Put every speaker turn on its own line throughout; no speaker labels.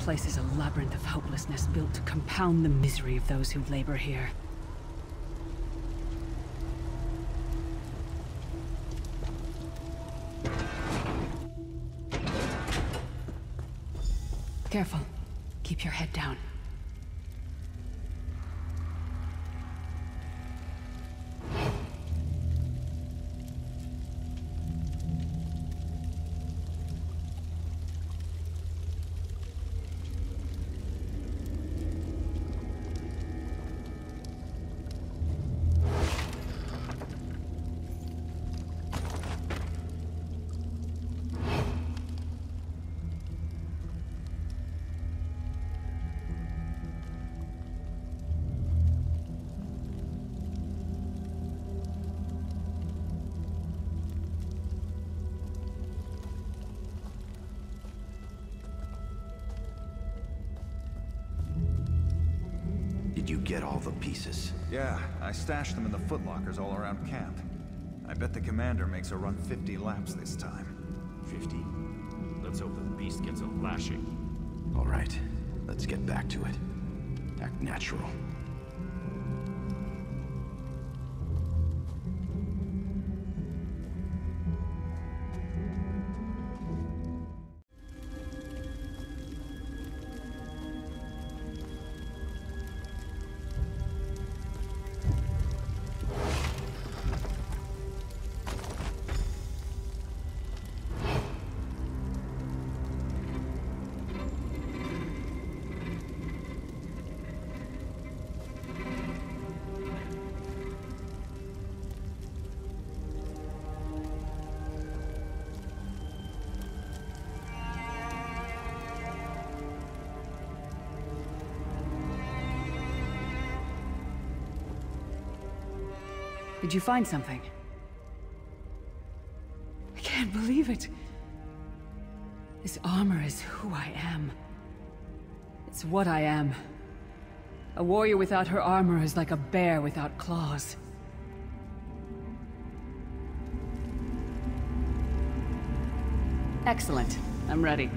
place is a labyrinth of hopelessness built to compound the misery of those who labor here. Careful. Keep your head down.
Did you get all the pieces?
Yeah, I stashed them in the footlockers all around camp. I bet the commander makes her run 50 laps this time.
50. Let's hope the beast gets a lashing.
All right, let's get back to it. Act natural.
Did you find something? I can't believe it. This armor is who I am. It's what I am. A warrior without her armor is like a bear without claws. Excellent. I'm ready.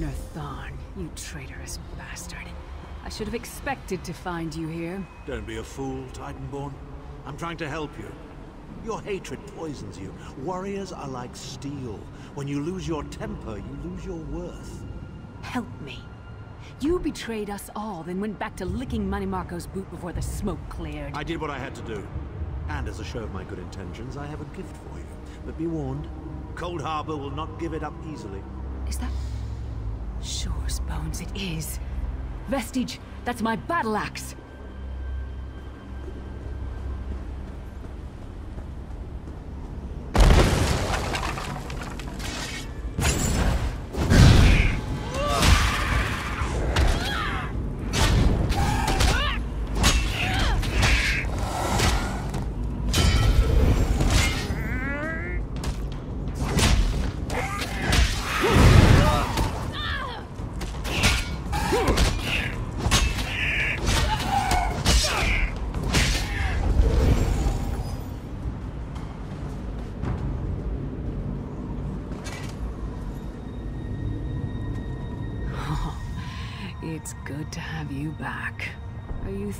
Abnur Tharn, you traitorous bastard. I should have expected to find you here.
Don't be a fool, Titanborn. I'm trying to help you. Your hatred poisons you. Warriors are like steel. When you lose your temper, you lose your worth.
Help me. You betrayed us all, then went back to licking Mannimarco's boot before the smoke cleared.
I did what I had to do. And as a show of my good intentions, I have a gift for you. But be warned, Coldharbour will not give it up easily.
Is that... Shor's bones, it is. Vestige, that's my battle axe.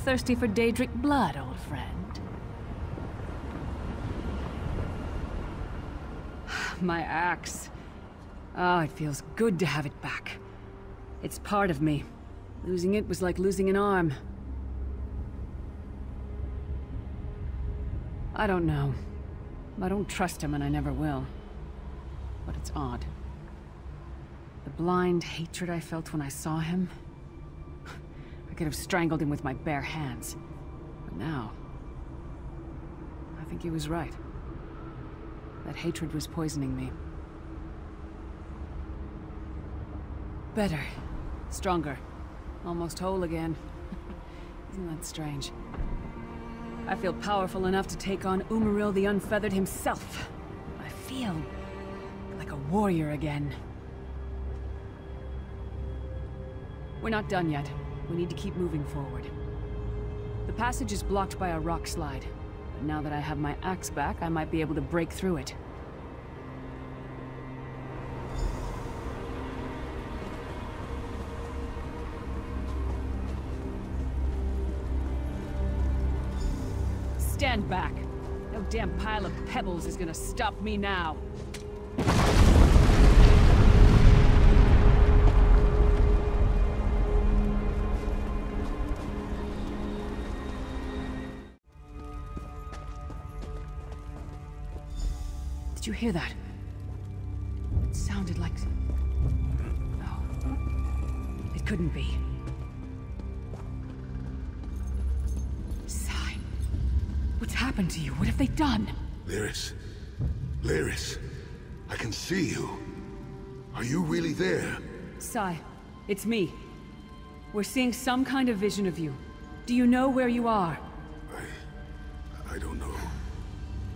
Thirsty for Daedric blood, old friend? My axe. Oh, it feels good to have it back. It's part of me. Losing it was like losing an arm. I don't know. I don't trust him and I never will. But it's odd. The blind hatred I felt when I saw him... I could have strangled him with my bare hands. But now... I think he was right. That hatred was poisoning me. Better. Stronger. Almost whole again. Isn't that strange? I feel powerful enough to take on Umaril the Unfeathered himself. I feel... like a warrior again. We're not done yet. We need to keep moving forward. The passage is blocked by a rock slide. But now that I have my axe back, I might be able to break through it. Stand back. No damn pile of pebbles is gonna stop me now. Did you hear that? It sounded like... No. It couldn't be. Sai. What's happened to you? What have they done?
Lyris. Lyris. I can see you. Are you really there?
Sai, it's me. We're seeing some kind of vision of you. Do you know where you are?
I... I don't know.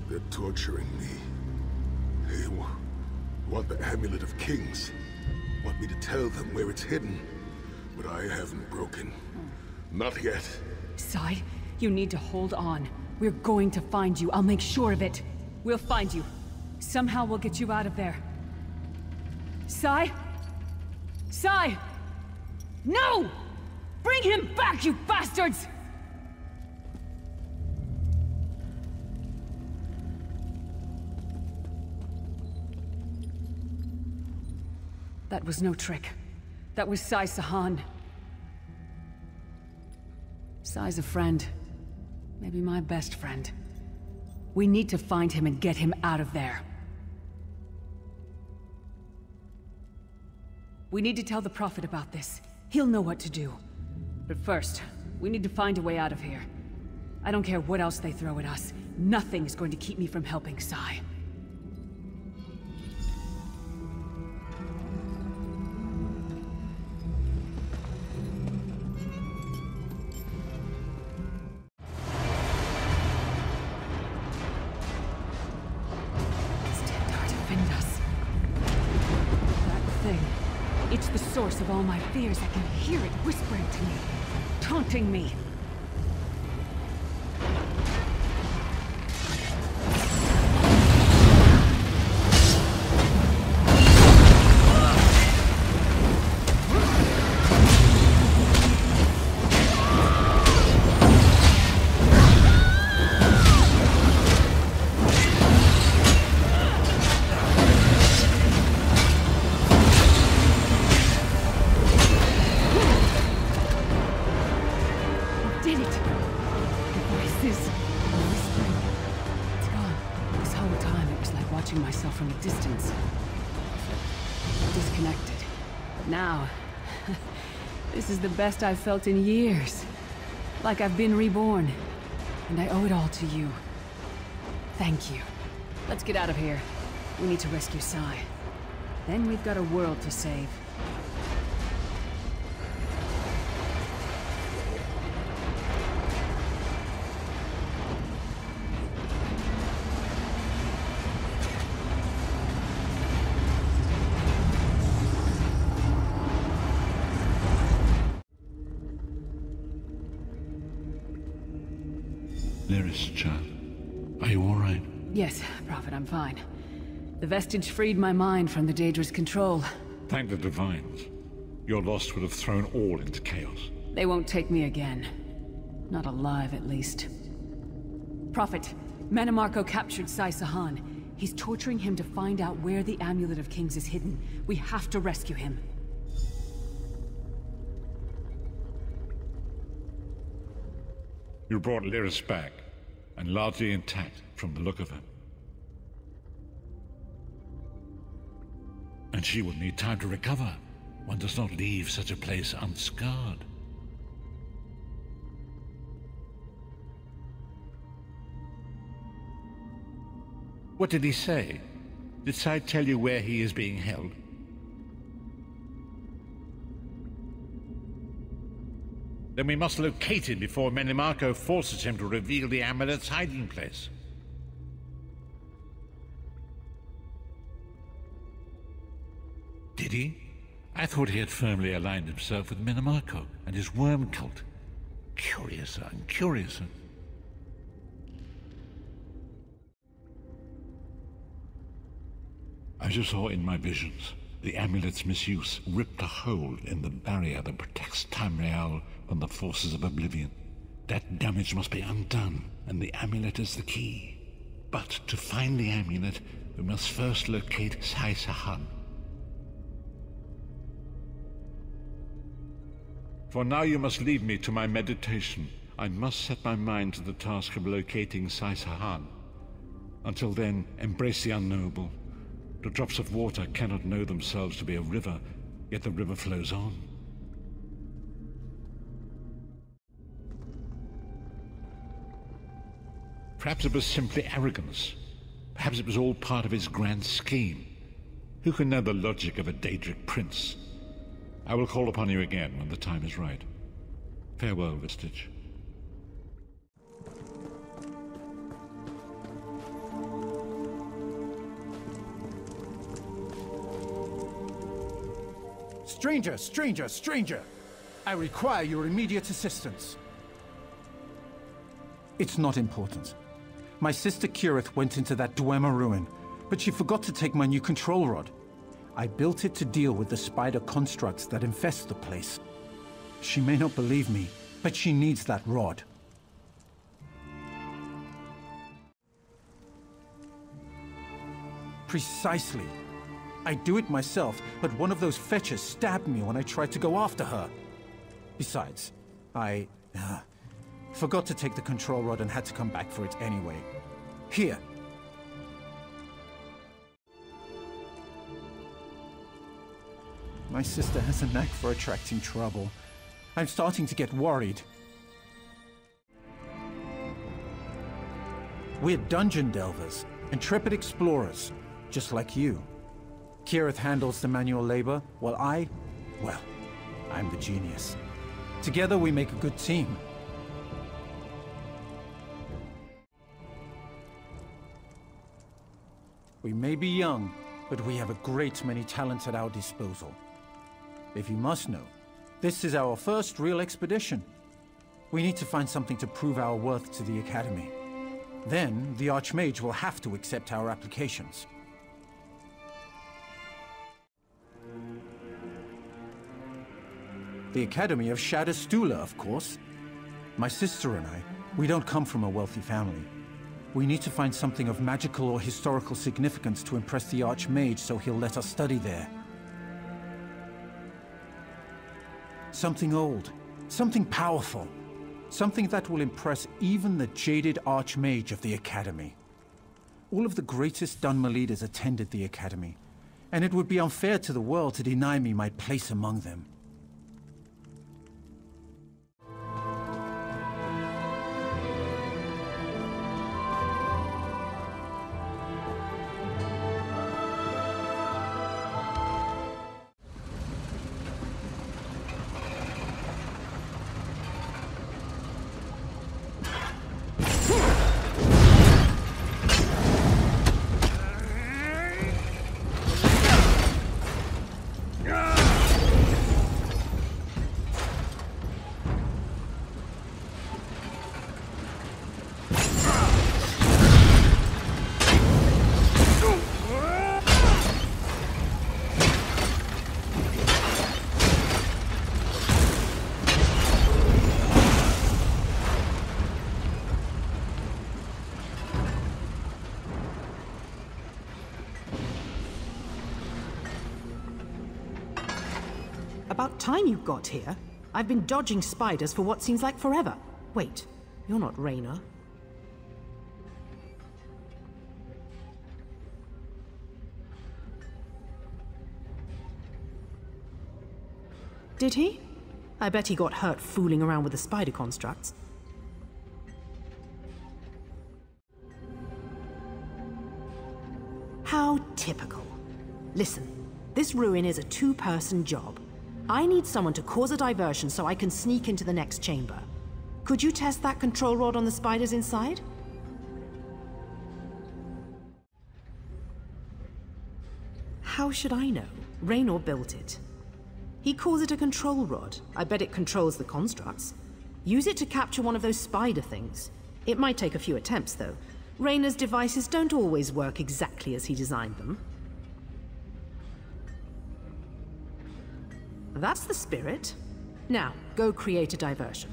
They're torturing me. Want the Amulet of Kings. Want me to tell them where it's hidden. But I haven't broken. Not yet.
Sai, you need to hold on. We're going to find you. I'll make sure of it. We'll find you. Somehow we'll get you out of there. Sai? Sai! No! Bring him back, you bastards! That was no trick. That was Sai Sahan. Sai's a friend. Maybe my best friend. We need to find him and get him out of there. We need to tell the Prophet about this. He'll know what to do. But first, we need to find a way out of here. I don't care what else they throw at us. Nothing is going to keep me from helping Sai. I can hear it whispering to me. Taunting me. Now, this is the best I've felt in years. Like I've been reborn. And I owe it all to you. Thank you. Let's get out of here. We need to rescue Sai. Then we've got a world to save.
Are you all right?
Yes, Prophet, I'm fine. The vestige freed my mind from the Daedra's control.
Thank the Divines. Your loss would have thrown all into chaos.
They won't take me again. Not alive, at least. Prophet, Mannimarco captured Sai Sahan. He's torturing him to find out where the Amulet of Kings is hidden. We have to rescue him.
You brought Lyris back, and largely intact from the look of her. And she will need time to recover. One does not leave such a place unscarred. What did he say? Did Sai tell you where he is being held? Then we must locate him before Mannimarco forces him to reveal the amulet's hiding place. Did he? I thought he had firmly aligned himself with Mannimarco and his worm cult. Curiouser and curiouser. I just saw in my visions the amulet's misuse ripped a hole in the barrier that protects Tamriel from the forces of oblivion. That damage must be undone, and the amulet is the key. But to find the amulet, we must first locate Sai Sahan. For now you must leave me to my meditation. I must set my mind to the task of locating Sai Sahan. Until then, embrace the unknowable. The drops of water cannot know themselves to be a river, yet the river flows on. Perhaps it was simply arrogance. Perhaps it was all part of his grand scheme. Who can know the logic of a Daedric prince? I will call upon you again when the time is right. Farewell, Vestige.
Stranger, stranger, stranger! I require your immediate assistance. It's not important. My sister Kirith went into that Dwemer ruin, but she forgot to take my new control rod. I built it to deal with the spider constructs that infest the place. She may not believe me, but she needs that rod. Precisely. I do it myself, but one of those fetchers stabbed me when I tried to go after her. Besides, I... Uh, forgot to take the control rod and had to come back for it anyway. Here. My sister has a knack for attracting trouble. I'm starting to get worried. We're dungeon delvers, intrepid explorers, just like you. Kirith handles the manual labor, while I, well, I'm the genius. Together we make a good team. We may be young, but we have a great many talents at our disposal. If you must know, this is our first real expedition. We need to find something to prove our worth to the Academy. Then, the Archmage will have to accept our applications. The Academy of Shad Astula, of course. My sister and I, we don't come from a wealthy family. We need to find something of magical or historical significance to impress the Archmage so he'll let us study there. Something old, something powerful, something that will impress even the jaded Archmage of the Academy. All of the greatest Dunmer leaders attended the Academy, and it would be unfair to the world to deny me my place among them.
Time you got here. I've been dodging spiders for what seems like forever. Wait, you're not Raynor. Did he? I bet he got hurt fooling around with the spider constructs. How typical. Listen, this ruin is a two-person job. I need someone to cause a diversion so I can sneak into the next chamber. Could you test that control rod on the spiders inside? How should I know? Raynor built it. He calls it a control rod. I bet it controls the constructs. Use it to capture one of those spider things. It might take a few attempts, though. Raynor's devices don't always work exactly as he designed them. That's the spirit. Now, go create a diversion.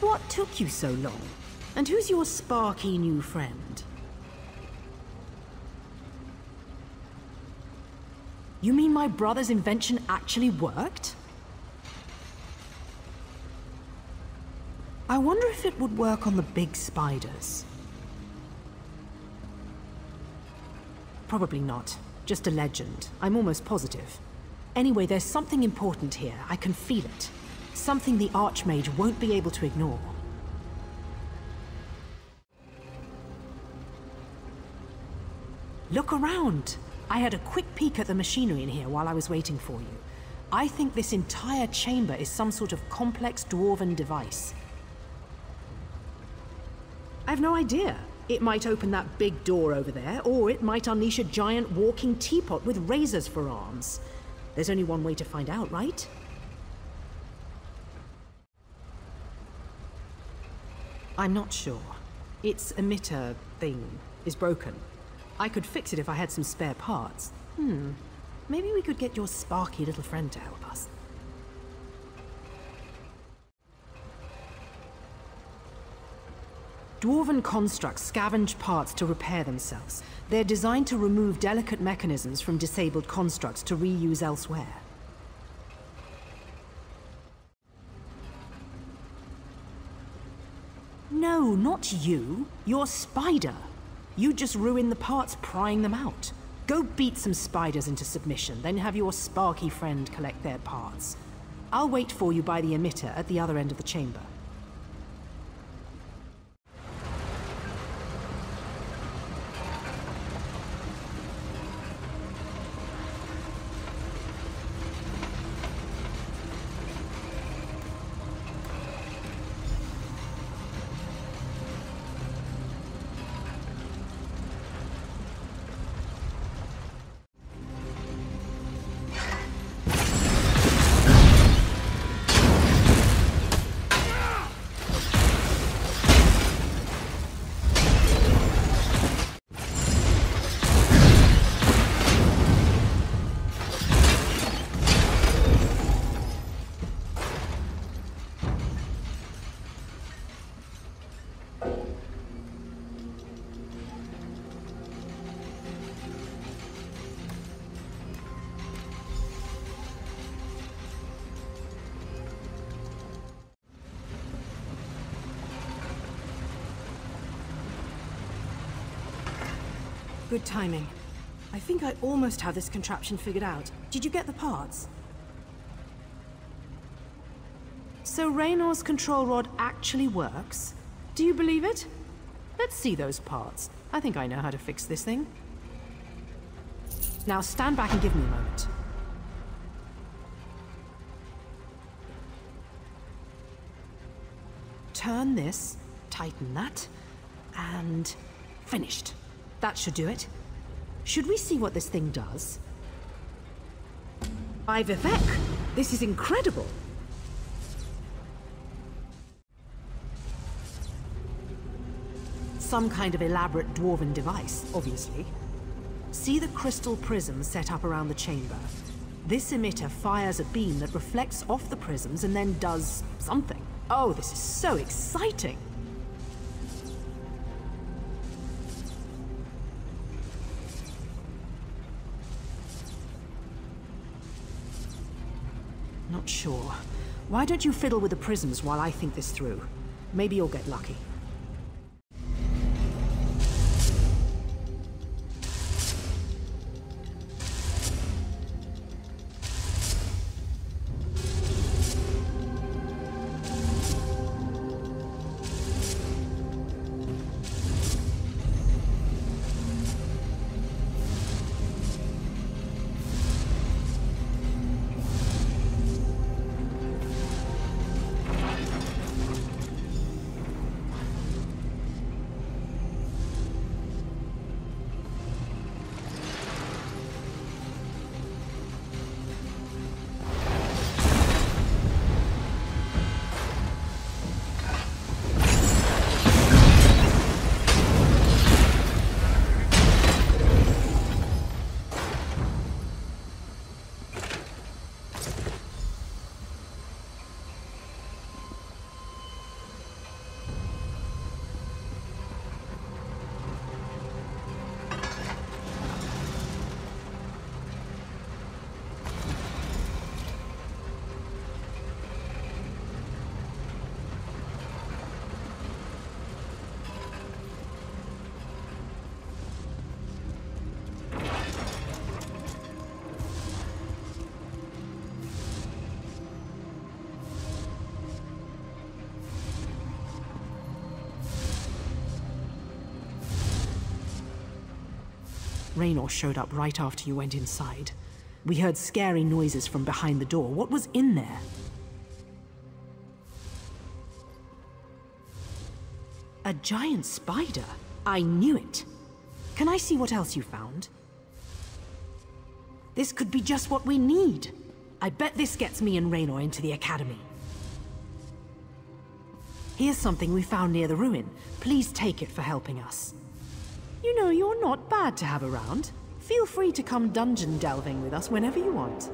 What took you so long? And who's your sparky new friend? You mean my brother's invention actually worked? I wonder if it would work on the big spiders. Probably not. Just a legend. I'm almost positive. Anyway, there's something important here. I can feel it. Something the Archmage won't be able to ignore. Look around! I had a quick peek at the machinery in here while I was waiting for you. I think this entire chamber is some sort of complex dwarven device. I've no idea. It might open that big door over there, or it might unleash a giant walking teapot with razors for arms. There's only one way to find out, right? I'm not sure. Its emitter thing is broken. I could fix it if I had some spare parts. Hmm. Maybe we could get your sparky little friend to help us. Dwarven constructs scavenge parts to repair themselves. They're designed to remove delicate mechanisms from disabled constructs to reuse elsewhere. No, not you. Your spider. You just ruin the parts prying them out. Go beat some spiders into submission, then have your sparky friend collect their parts. I'll wait for you by the emitter at the other end of the chamber. Good timing. I think I almost have this contraption figured out. Did you get the parts? So Raynor's control rod actually works? Do you believe it? Let's see those parts. I think I know how to fix this thing. Now stand back and give me a moment. Turn this, tighten that, and finished. That should do it. Should we see what this thing does? By Vivec! This is incredible! Some kind of elaborate dwarven device, obviously. See the crystal prism set up around the chamber. This emitter fires a beam that reflects off the prisms and then does something. Oh, this is so exciting! Why don't you fiddle with the prisms while I think this through? Maybe you'll get lucky. Raynor showed up right after you went inside. We heard scary noises from behind the door. What was in there? A giant spider? I knew it. Can I see what else you found? This could be just what we need. I bet this gets me and Raynor into the Academy. Here's something we found near the ruin. Please take it for helping us. You know, you're not bad to have around. Feel free to come dungeon delving with us whenever you want.